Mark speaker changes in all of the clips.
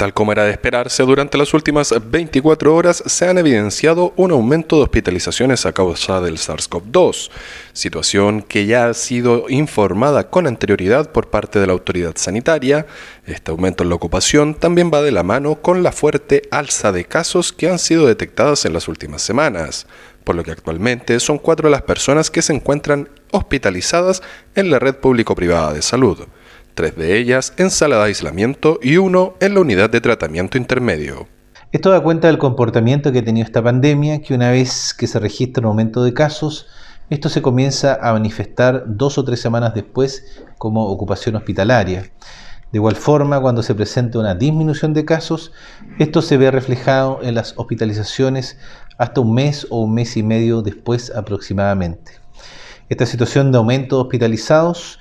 Speaker 1: Tal como era de esperarse, durante las últimas 24 horas se han evidenciado un aumento de hospitalizaciones a causa del SARS-CoV-2, situación que ya ha sido informada con anterioridad por parte de la autoridad sanitaria. Este aumento en la ocupación también va de la mano con la fuerte alza de casos que han sido detectadas en las últimas semanas, por lo que actualmente son cuatro las personas que se encuentran hospitalizadas en la red público-privada de salud tres de ellas en sala de aislamiento y uno en la unidad de tratamiento intermedio.
Speaker 2: Esto da cuenta del comportamiento que ha tenido esta pandemia, que una vez que se registra un aumento de casos, esto se comienza a manifestar dos o tres semanas después como ocupación hospitalaria. De igual forma, cuando se presenta una disminución de casos, esto se ve reflejado en las hospitalizaciones hasta un mes o un mes y medio después aproximadamente. Esta situación de aumento de hospitalizados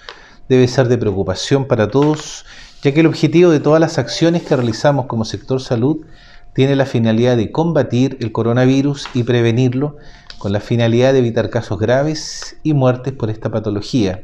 Speaker 2: debe ser de preocupación para todos, ya que el objetivo de todas las acciones que realizamos como sector salud tiene la finalidad de combatir el coronavirus y prevenirlo con la finalidad de evitar casos graves y muertes por esta patología.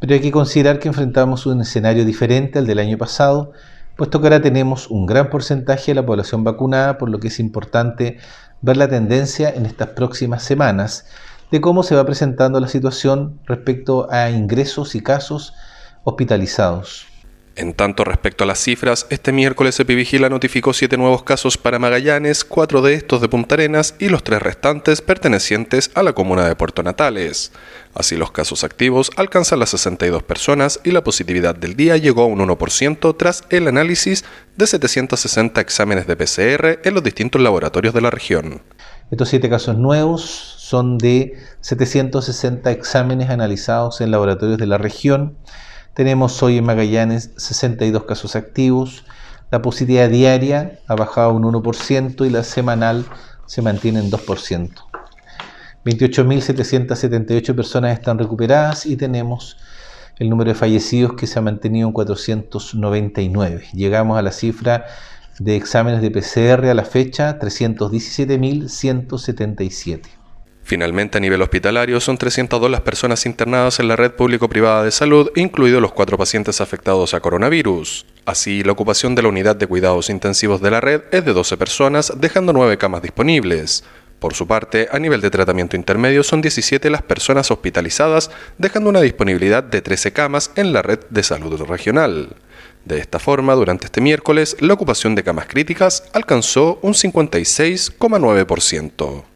Speaker 2: Pero hay que considerar que enfrentamos un escenario diferente al del año pasado, puesto que ahora tenemos un gran porcentaje de la población vacunada, por lo que es importante ver la tendencia en estas próximas semanas de cómo se va presentando la situación respecto a ingresos y casos hospitalizados.
Speaker 1: En tanto, respecto a las cifras, este miércoles Epivigila notificó siete nuevos casos para Magallanes, cuatro de estos de Punta Arenas y los tres restantes pertenecientes a la comuna de Puerto Natales. Así, los casos activos alcanzan las 62 personas y la positividad del día llegó a un 1% tras el análisis de 760 exámenes de PCR en los distintos laboratorios de la región.
Speaker 2: Estos siete casos nuevos son de 760 exámenes analizados en laboratorios de la región. Tenemos hoy en Magallanes 62 casos activos. La positividad diaria ha bajado un 1% y la semanal se mantiene en 2%. 28.778 personas están recuperadas y tenemos el número de fallecidos que se ha mantenido en 499. Llegamos a la cifra de exámenes de PCR a la fecha 317.177.
Speaker 1: Finalmente, a nivel hospitalario, son 302 las personas internadas en la red público-privada de salud, incluidos los cuatro pacientes afectados a coronavirus. Así, la ocupación de la unidad de cuidados intensivos de la red es de 12 personas, dejando 9 camas disponibles. Por su parte, a nivel de tratamiento intermedio son 17 las personas hospitalizadas, dejando una disponibilidad de 13 camas en la red de salud regional. De esta forma, durante este miércoles, la ocupación de camas críticas alcanzó un 56,9%.